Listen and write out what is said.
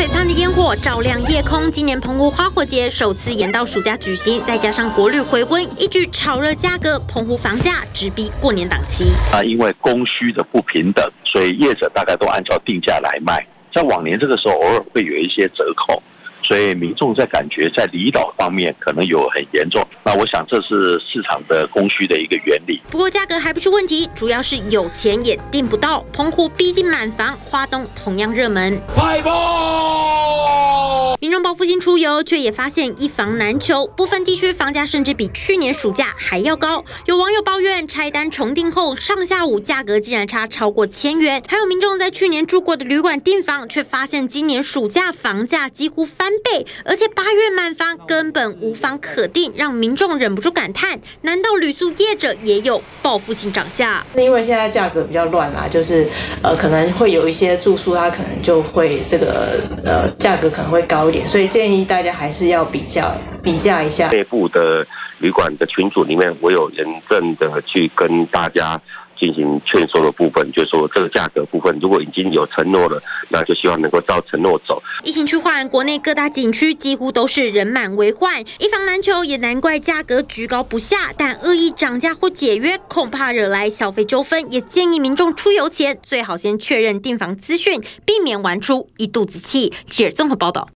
璀璨的烟火照亮夜空。今年澎湖花火节首次延到暑假举行，再加上国旅回归，一举炒热价格，澎湖房价直逼过年档期。啊，因为供需的不平等，所以业者大概都按照定价来卖。在往年这个时候，偶尔会有一些折扣。所以民众在感觉在离岛方面可能有很严重，那我想这是市场的供需的一个原理。不过价格还不是问题，主要是有钱也订不到。澎湖毕竟满房，花东同样热门。快民报复性出游，却也发现一房难求，部分地区房价甚至比去年暑假还要高。有网友抱怨拆单重订后，上下午价格竟然差超过千元。还有民众在去年住过的旅馆订房，却发现今年暑假房价几乎翻倍，而且八月满房根本无房可订，让民众忍不住感叹：难道旅宿业者也有报复性涨价？是因为现在价格比较乱啦，就是呃可能会有一些住宿，它可能就会这个呃价格可能会高一点。所以建议大家还是要比较比较一下。内部的旅馆的群组里面，我有严正的去跟大家进行劝说的部分，就是说这个价格部分，如果已经有承诺了，那就希望能够照承诺走。疫情趋缓，国内各大景区几乎都是人满为患，一房难求，也难怪价格居高不下。但恶意涨价或解约，恐怕惹来消费纠纷。也建议民众出游前最好先确认订房资讯，避免玩出一肚子气。记者综合报道。